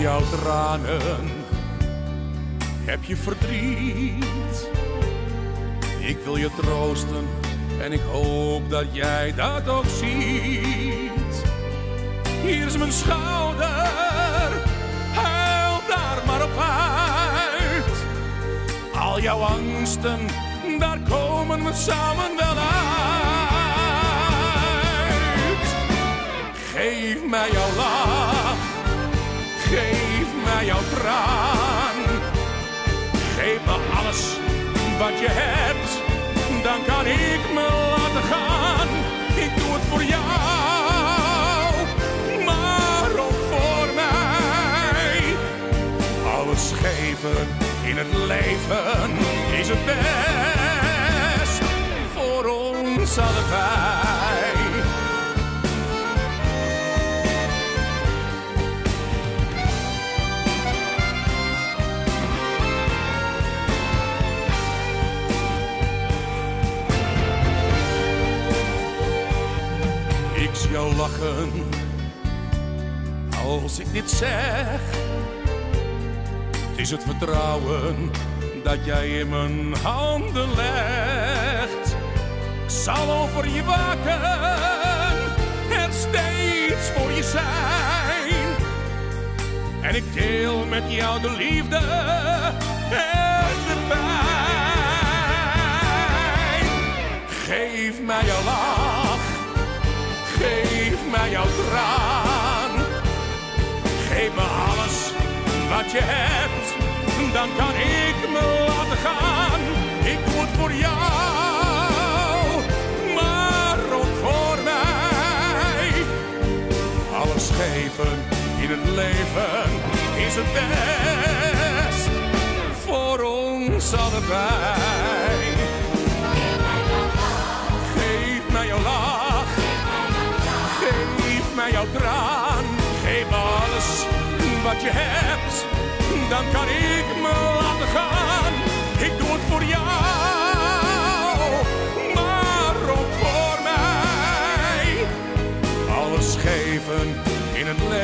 jouw tranen heb je verdriet. Ik wil je troosten en ik hoop dat jij dat ook ziet. Hier is mijn schouder, huil daar maar op uit. Al jouw angsten, daar komen we samen wel jouw traan. Geef me alles wat je hebt, dan kan ik me laten gaan. Ik doe het voor jou, maar ook voor mij. Alles geven in het leven is het best voor ons allebei. Lachen als ik dit zeg. Het is het vertrouwen dat jij in mijn handen legt. Ik zal over je waken, er steeds voor je zijn. En ik deel met jou de liefde en de pijn. Traan. Geef me alles wat je hebt, dan kan ik me laten gaan. Ik doe het voor jou, maar ook voor mij. Alles geven in het leven is het best voor ons allebei. Jouw traan. Geef alles wat je hebt, dan kan ik me laten gaan. Ik doe het voor jou, maar ook voor mij. Alles geven in het leven